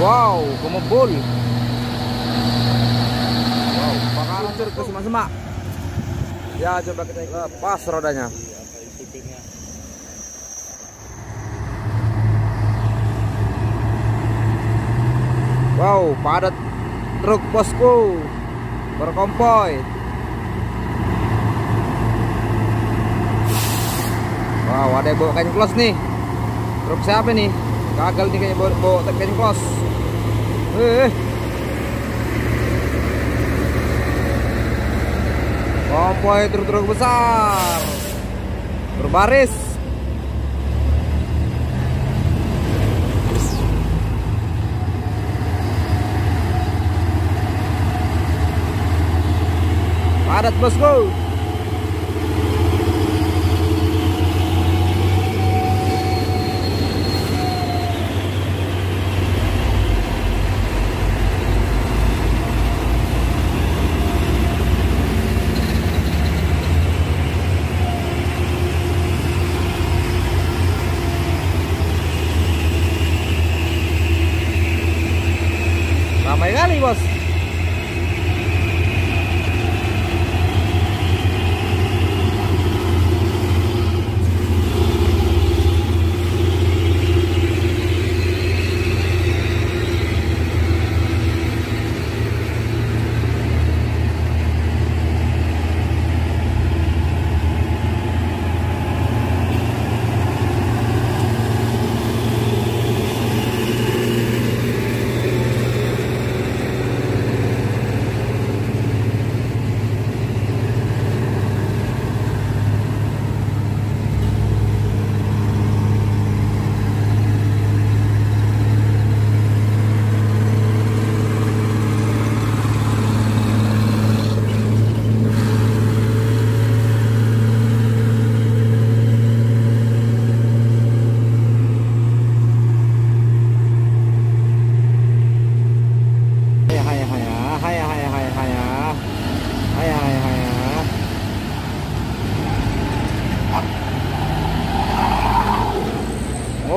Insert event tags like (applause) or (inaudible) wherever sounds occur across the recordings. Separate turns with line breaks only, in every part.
Wow, kemebul. Wow, bakalan ke semak-semak. Ya, coba kita lepas rodanya. Wow, padat truk bosku berkompoi. Wow, ada yang bawa kain close nih. Truk siapa nih? Gagal nih kayaknya bawa, bawa kain close. Eh. Kompoi truk-truk besar. Berbaris. Padat bosku.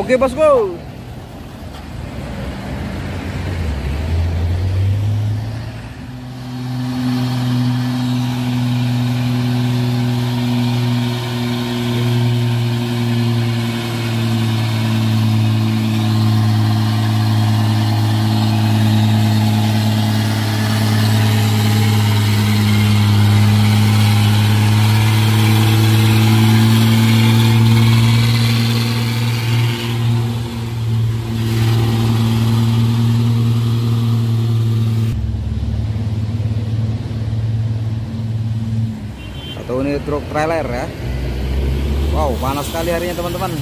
Oke bosku truk trailer ya. Wow panas sekali harinya teman-teman.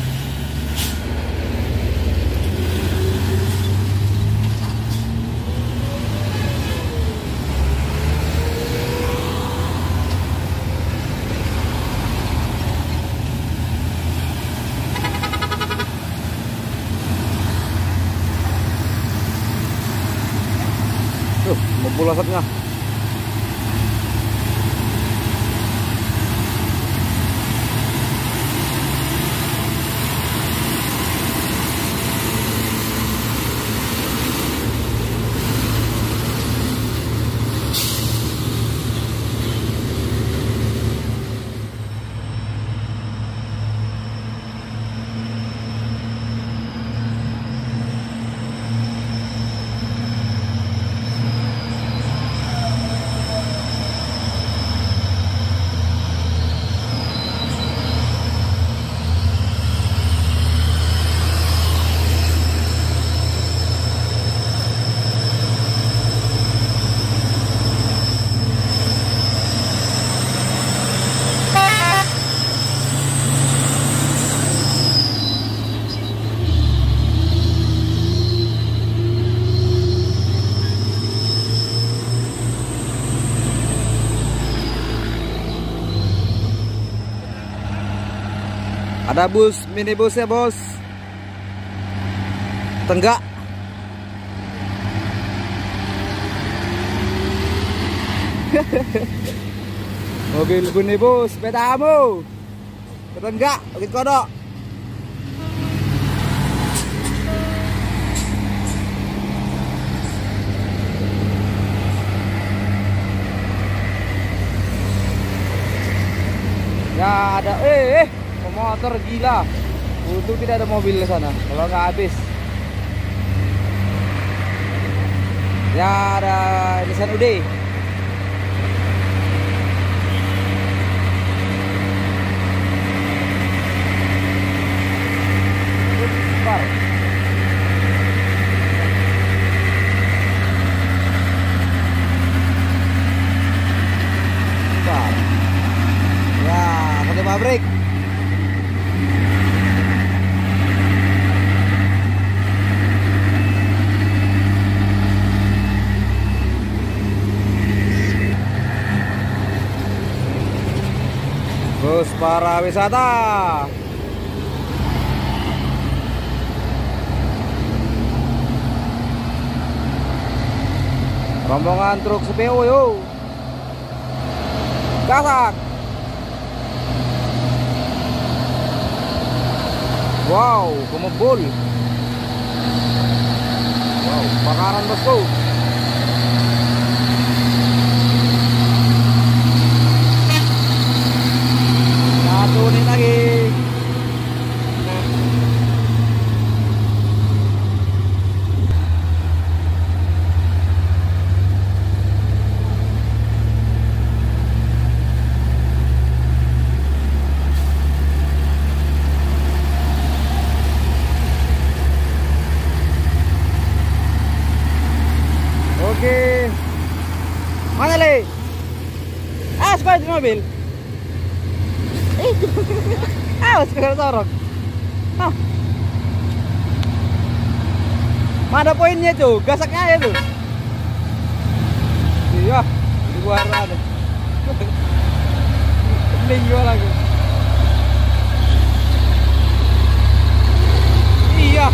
Tuh, ngumpul asapnya Ada bus minibus ya bos. Tenggak. (laughs) Mobil minibus sepedamu. Tenggak, bikin kodok. Ya ada eh, eh pemotor gila. Untung tidak ada mobil di sana. Kalau nggak habis. Ya ada Nissan UD. Bar. Ya, satu pabrik. Bus para wisata. Rombongan truk CPO yo. Gasak. Wow, kemebul. Wow, bakaran bosku. Satu nih lagi. Oke. Mana le? Ah, sekolah di mobil. Awas kagak sorok. Mana poinnya tuh? Gasaknya aja tuh. Iya, di luar ada. Mending gua lagi. Iya.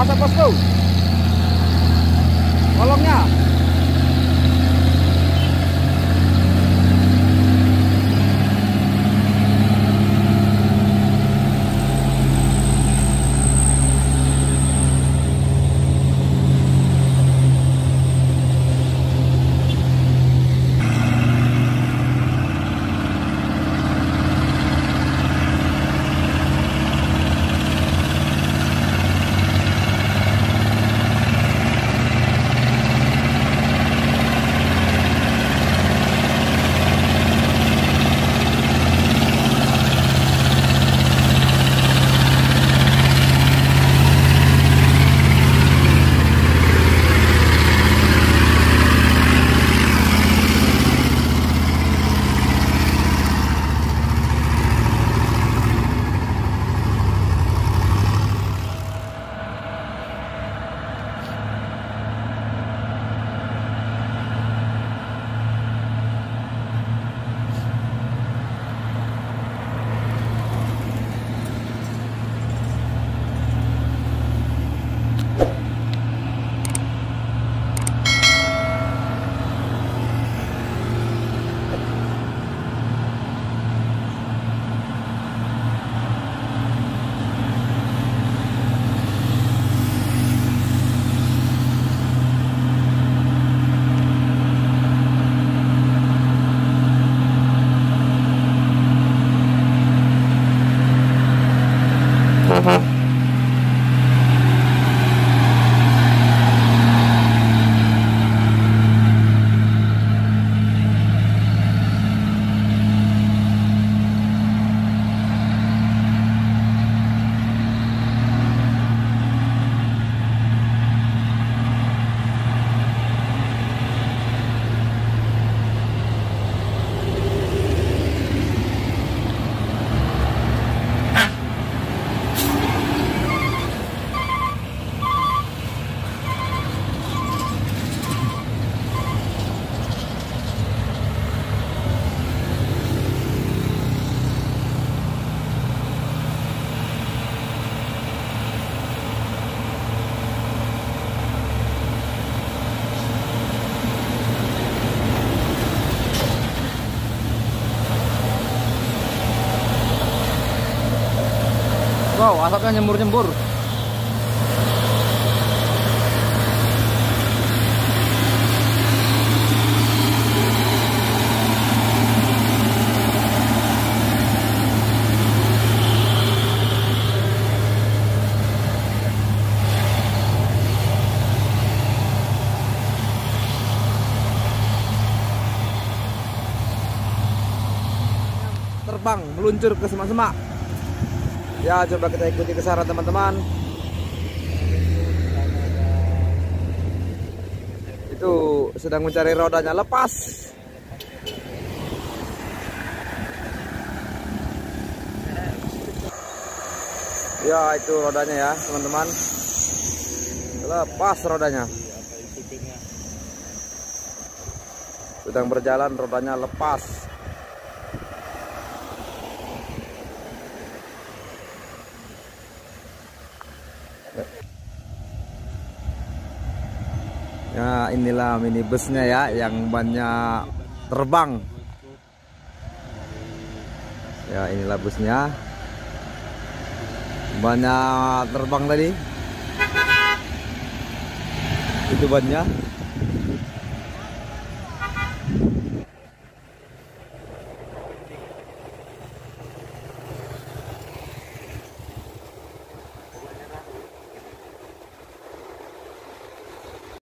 massa, Pascoal. Wow, asapnya nyembur-nyembur. terbang meluncur ke semak-semak ya coba kita ikuti kesaran teman-teman. Itu sedang mencari rodanya lepas. Ya itu rodanya ya teman-teman. Lepas rodanya. Sedang berjalan rodanya lepas Ya inilah minibusnya ya yang banyak terbang. Ya inilah busnya. Banyak terbang tadi. Itu bannya.